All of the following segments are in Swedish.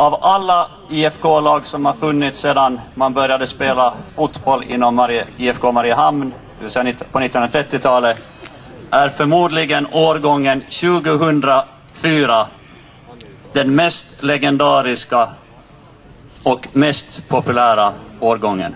av alla IFK-lag som har funnits sedan man började spela fotboll inom Marie, IFK Mariehamn, det vill säga på 1930-talet, är förmodligen årgången 2004 den mest legendariska och mest populära årgången.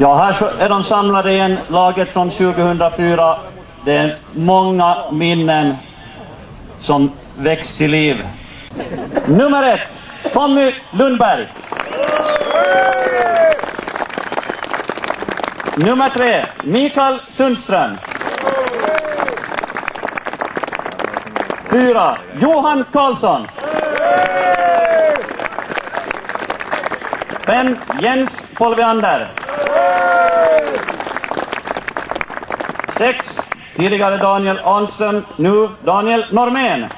Ja, här så är de samlade igen, laget från 2004. Det är många minnen som väcks till liv. Nummer ett, Tommy Lundberg. Nummer tre, Mikael Sundström. Fyra, Johan Karlsson. Fem, Jens Polviander. 6. Tidigare Daniel Ahnström, nu Daniel Normén.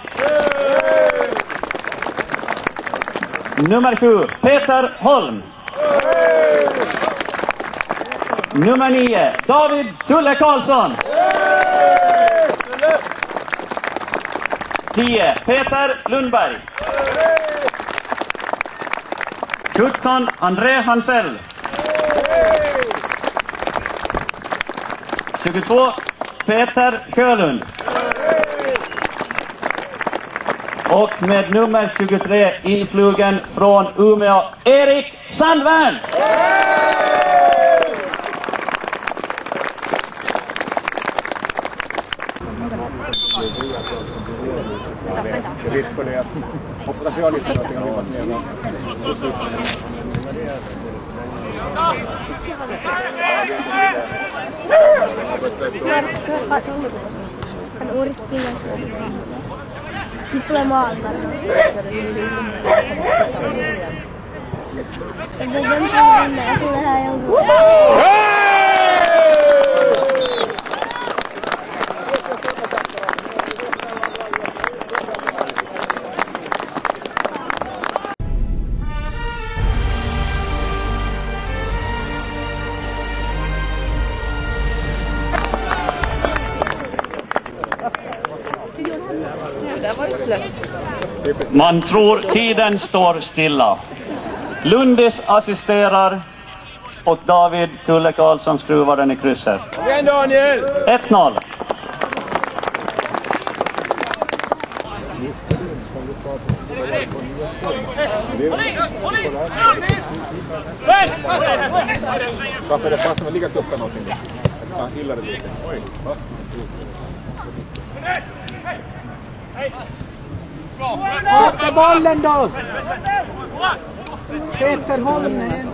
Nummer 7, Peter Holm. Nummer 9, David Tulle Karlsson. 10, Peter Lundberg. 17, André Hansell. 22, Peter Sjölund. Och med nummer 23 influgen från Umeå, Erik Sandvärn. risk. Hoppas att jag någonting om Hann úr ekki Tulee maailman. Se on jonkun mennä ja tulee jonkun. Man tror tiden står stilla. Lundis assisterar och David Tulle Karlsson skruvar den i krysset. Igen Daniel! 1-0. Varför är det fast med lika klockan någonting? Fan, gillar det lite. Oj, va? Efter bollen då! Peter Holmgren.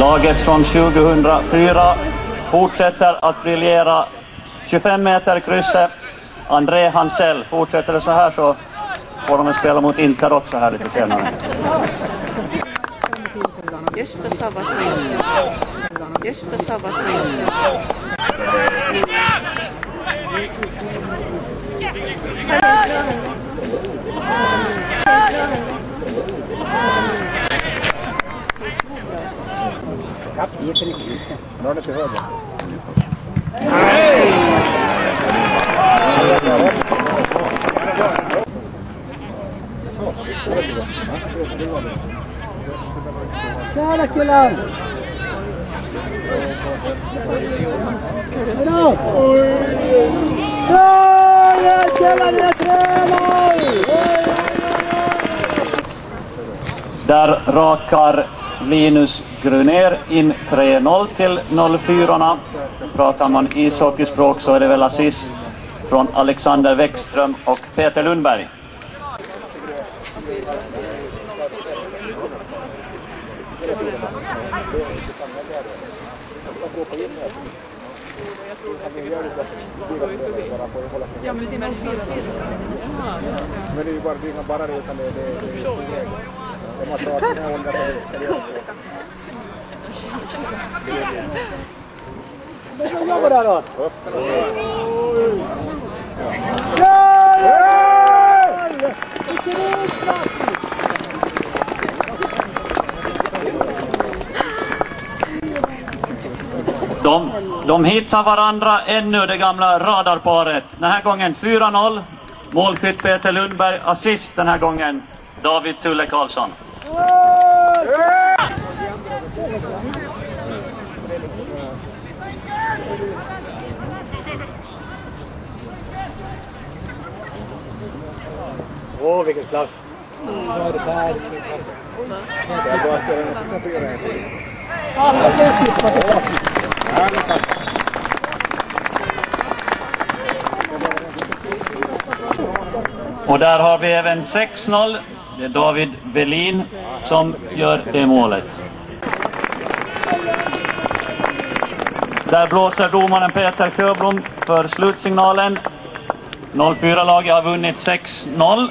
Laget från 2004 fortsätter att briljera. 25 meter krysset. André Hansell fortsätter det så här så får de spela mot Inter också här lite senare. Gösta Savasnik. Gösta. Kast riktigt. Dra det till höger. Tjena killar! Hejdå! Ja, ja, killar, jag tränar! Där rakar Linus Gruner in 3-0 till 04 Pratar man ishockeyspråk så är det väl assist från Alexander Wäckström och Peter Lundberg. Men det är ju bara, det bara det utan det är... Det, det, det, de har tagit sina åldrar på det. Vad jobbar där då? De, de hittar varandra ännu, det gamla radarparet. Den här gången 4-0. Målskytt Peter Lundberg, assist den här gången David Tulle Karlsson. Åh, vilken klass! Och där har vi även 6-0. Det är David Velin som gör det målet. Där blåser domaren Peter Sjöblom för slutsignalen. 04-laget har vunnit 6-0.